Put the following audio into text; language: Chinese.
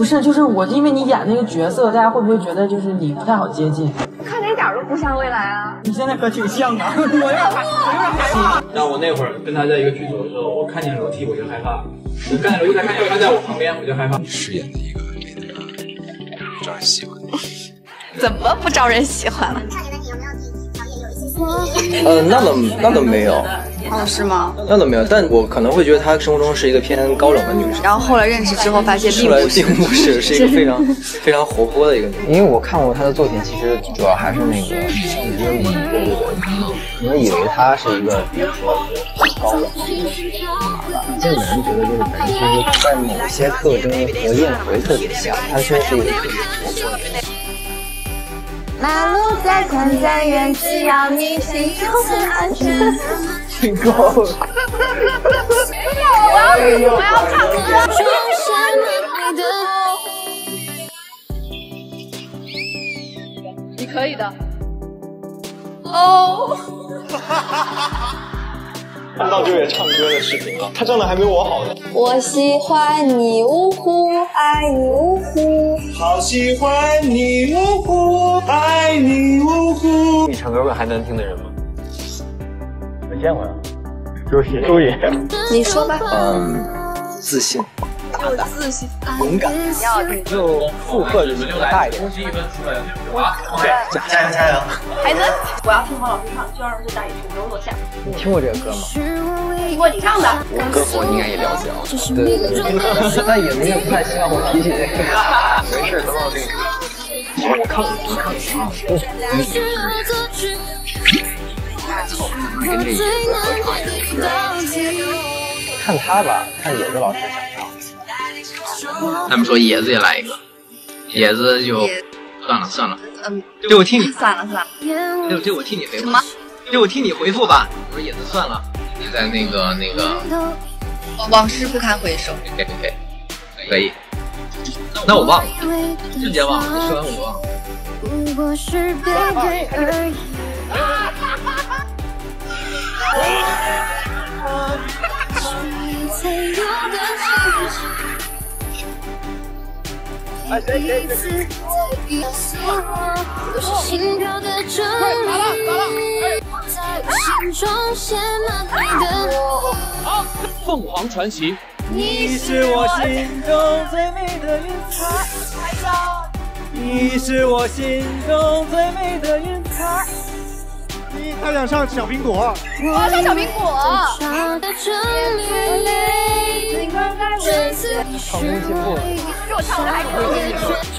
不是，就是我，因为你演那个角色，大家会不会觉得就是你不太好接近？看着一点都不像未来啊！你现在可挺像啊，我有点害，我有点害怕。但我那会儿跟他在一个剧组的时候，我看见楼梯我就害怕，我看见楼梯台看见他在我旁边我就害怕。你饰演的一个美男，招人喜欢。怎么不招人喜欢了？少年的你有没有对自己表演有一些新意？呃，那倒那倒没有，哦，是吗？那倒没有，但我可能会觉得她生活中是一个偏高冷的女生，然后后来认识之后发现并出来不是并。不是，是一个非常非常活泼的一个女生。因为我看过她的作品，其实主要还是那个少年的你，对对对，可能以为她是一个，比如说是高冷的一个现在人觉得就是本身其实在某些特征和燕回特别像，她确实是一个特别活泼的人。马路再宽再远，只要你心中是安全。听够了。我要我要唱歌。你可以的。哦，看到就也唱歌的视频了，他唱的还没我好呢。我喜欢你，呜呼，爱你，呜呼。好喜欢你，呜呼，爱你，呜呼。你唱歌会还难听的人吗？没见过呀。周也，周也。你说吧。嗯，自信、有自信，勇敢，要就附和着你说大一点。恭喜一分出来了，加加油加油！还能。我要听黄老师唱，就让这大雨从楼落下。你听过这个歌吗？听过你唱的。我歌我应该也了解啊。对对对，但也没有不太希望我提起这个。没事，等我给你看。我看过，我看过。跟这野子合唱也是。看他吧，看野子老师。他们说野子也来一个，野子就算了算了，嗯，这我替你，算了算了。这这我替你回复什么？这我替你回复吧。我说野子算了，你在那个那个，往事不堪回首。可以可以可以，那我忘了，瞬间忘了，你说完我忘了。不过是别人而已。一次再遇到都是心跳的证明，在我心中写满你的。凤凰传奇，你是我心中最美的云彩，你是我心中最美的云彩。你他想唱小苹果。我要唱小苹果。唱功进步了。比我唱的还可以。